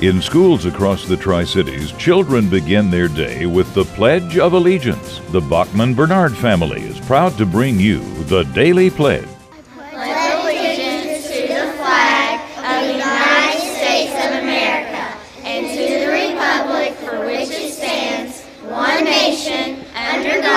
In schools across the Tri Cities, children begin their day with the Pledge of Allegiance. The Bachman Bernard family is proud to bring you the Daily Pledge. Pledge allegiance to the flag of the United States of America and to the Republic for which it stands, one nation, under God.